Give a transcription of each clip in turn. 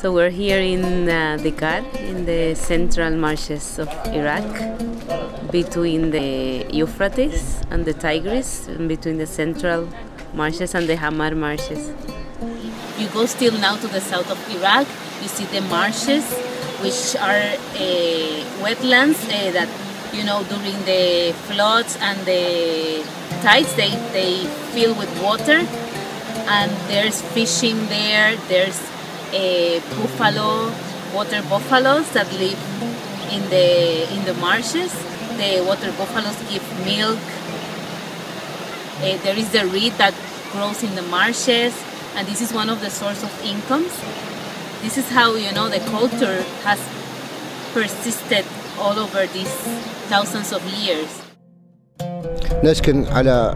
So we're here in uh, Dhi Qar, in the central marshes of Iraq, between the Euphrates and the Tigris, and between the central marshes and the Hammar marshes. You go still now to the south of Iraq, you see the marshes, which are uh, wetlands uh, that, you know, during the floods and the tides, they, they fill with water, and there's fishing there, there's uh, buffalo, water buffaloes that live in the in the marshes. The water buffaloes give milk. Uh, there is the reed that grows in the marshes, and this is one of the source of incomes. This is how you know the culture has persisted all over these thousands of years. نسكن على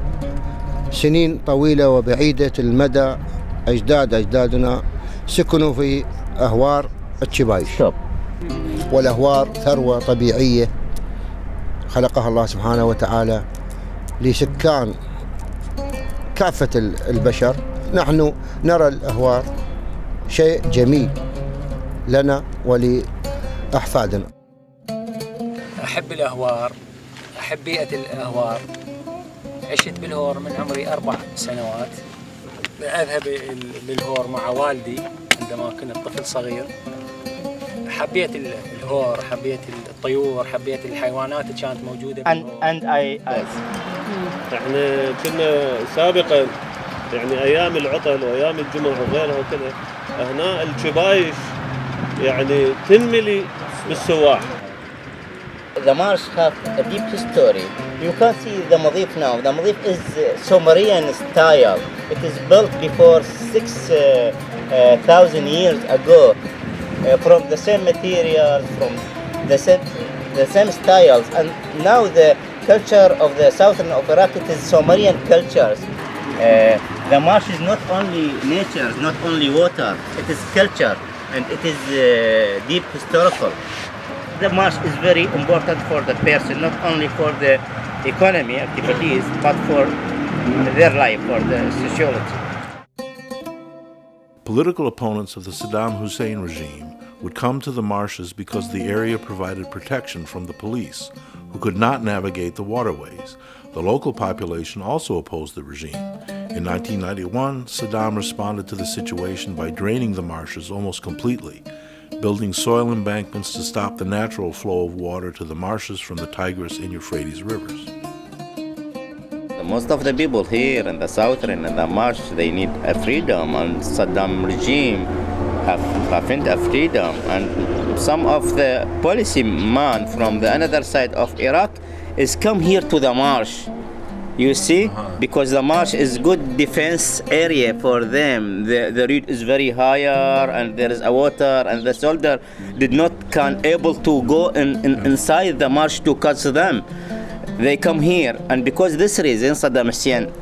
سنين طويلة وبعيدة المدى أجداد أجدادنا سكنوا في أهوار الشبايش. والأهوار ثروة طبيعية خلقها الله سبحانه وتعالى لسكان كافة البشر. نحن نرى الأهوار شيء جميل لنا ولأحفادنا. أحب الأهوار أحب بيئة الأهوار. عشت بالهور من عمري أربع سنوات. أذهب للهور مع والدي عندما كنت طفل صغير. حبيت الهور حبيت الطيور حبيت الحيوانات اللي كانت موجودة. And, and I, I إحنا كنا سابقا يعني أيام العطل وأيام الجمعة وغيرها وكذا هنا الشبايش يعني تنملي بالسواح. The marsh have a deep history. You can see the Madif now. The Madif is Sumerian style. It is built before 6,000 uh, uh, years ago uh, from the same materials, from the same, the same styles. And now the culture of the southern of Iraq, it is Sumerian cultures. Uh, the marsh is not only nature, not only water, it is culture and it is uh, deep historical the marsh is very important for the person, not only for the economy activities, but for their life, for the sociology. Political opponents of the Saddam Hussein regime would come to the marshes because the area provided protection from the police, who could not navigate the waterways. The local population also opposed the regime. In 1991, Saddam responded to the situation by draining the marshes almost completely, building soil embankments to stop the natural flow of water to the marshes from the Tigris and Euphrates rivers. Most of the people here in the southern and the marsh, they need a freedom, and Saddam regime have haven't a freedom. And some of the policy man from the another side of Iraq is come here to the marsh you see? Uh-huh. because the marsh is good defense area for them. The, the reed is very higher and there is a water and the soldier did not can able to go in, in inside the marsh to catch them. They come here and because this reason Saddam Hussein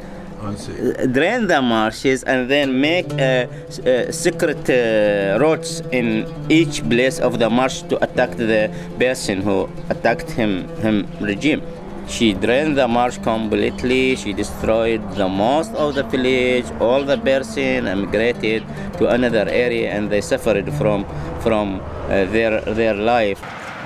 drain the marshes and then make a, a secret uh, roads in each place of the marsh to attack the person who attacked him him regime she drained the marsh completely. She destroyed the most of the village. All the person emigrated to another area, and they suffered from from uh, their their life.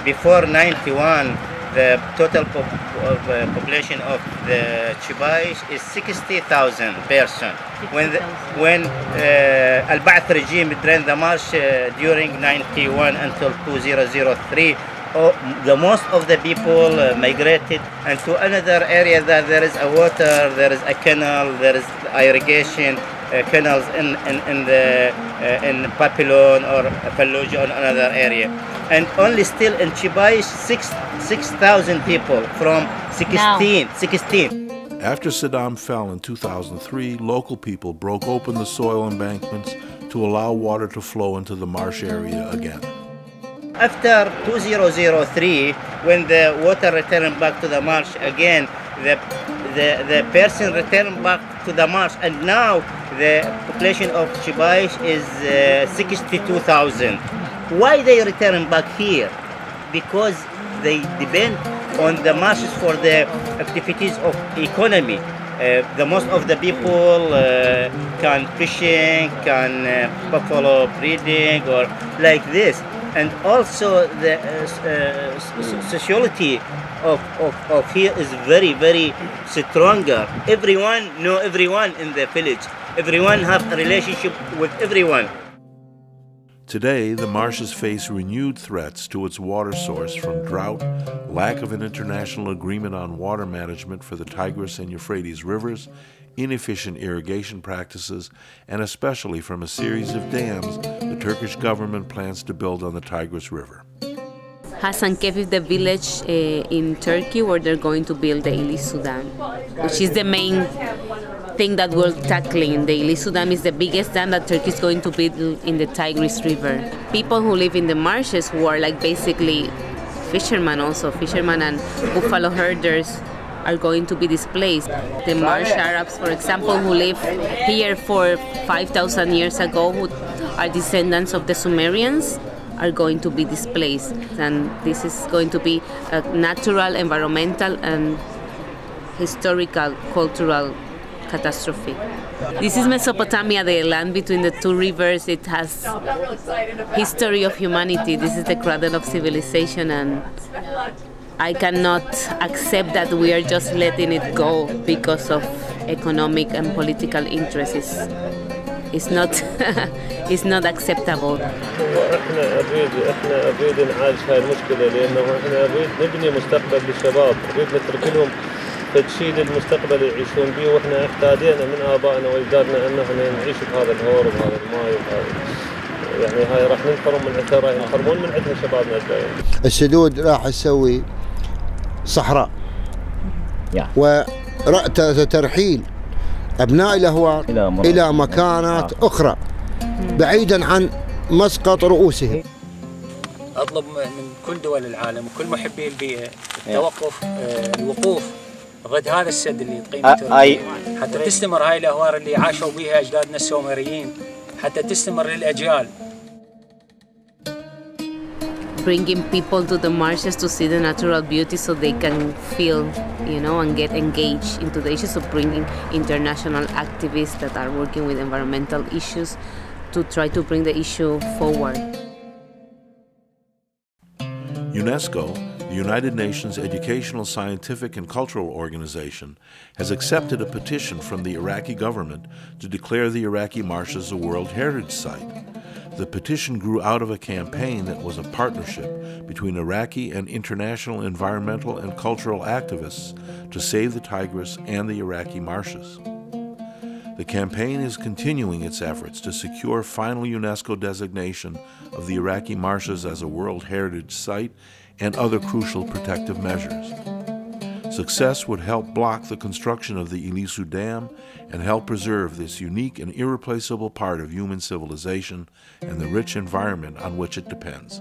Before 91, the total pop of, uh, population of the Chibaish is 60,000 person. When the, when uh, Al-Ba'ath regime drained the marsh uh, during 91 until 2003, oh, the most of the people uh, migrated and to another area that there is a water, there is a canal, there is irrigation uh, canals in, in, in the uh, in Babylon or Fallujah or another area. And only still in Chibaish, 6,000 6, people from 16, 16. After Saddam fell in 2003, local people broke open the soil embankments to allow water to flow into the marsh area again. After 2003, when the water returned back to the marsh again, the, the, the person returned back to the marsh, and now the population of Chibaish is uh, 62,000. Why they return back here? Because they depend on the marshes for the activities of economy. uh, the most of the people uh, can fishing, can uh, buffalo breeding, or like this. And also the uh, sociality of, of, of here is very, very stronger. Everyone know everyone in the village. Everyone have a relationship with everyone. Today, the marshes face renewed threats to its water source from drought, lack of an international agreement on water management for the Tigris and Euphrates rivers, inefficient irrigation practices, and especially from a series of dams Turkish government plans to build on the Tigris River. Hasankeyf is the village uh, in Turkey where they're going to build the Ilisu Dam, which is the main thing that we're tackling. The Ilisu Dam is the biggest dam that Turkey is going to build in the Tigris River. People who live in the marshes who are like basically fishermen also, fishermen and buffalo herders are going to be displaced. The Marsh Arabs, for example, who live here for 5,000 years ago, who are descendants of the Sumerians, are going to be displaced. And this is going to be a natural, environmental, and historical, cultural catastrophe. This is Mesopotamia, the land between the two rivers. It has history of humanity. This is the cradle of civilization, and I cannot accept that we are just letting it go because of economic and political interests. It's not it's not acceptable. إحنا اريد إحنا اريد نعالج هاي المشكلة لأنه إحنا اريد نبني مستقبل للشباب، اريد نترك لهم فشي للمستقبل يعيشون به وإحنا اعتادينا من ابائنا واجدادنا انه إحنا نعيش بهذا الهور وبهذا الماي وبهذا يعني هاي راح ننحرم من اثرها ينحرمون من عندها شبابنا الجايين. السدود راح تسوي صحراء. وترحيل ابناء الاهوار إلى, إلى مكانات أخرى بعيدا عن مسقط رؤوسهم. أطلب من كل دول العالم وكل محبي البيئة التوقف الوقوف ضد هذا السد اللي قيمته حتى تستمر هاي الأهوار اللي عاشوا بها أجدادنا السومريين حتى تستمر للأجيال. Bringing people to the marshes to see the natural beauty so they can feel, you know, and get engaged into the issues of bringing international activists that are working with environmental issues to try to bring the issue forward. UNESCO the United Nations Educational, Scientific, and Cultural Organization has accepted a petition from the Iraqi government to declare the Iraqi marshes a World Heritage Site. The petition grew out of a campaign that was a partnership between Iraqi and international environmental and cultural activists to save the Tigris and the Iraqi marshes. The campaign is continuing its efforts to secure final UNESCO designation of the Iraqi marshes as a World Heritage Site and other crucial protective measures. Success would help block the construction of the Ilisu Dam and help preserve this unique and irreplaceable part of human civilization and the rich environment on which it depends.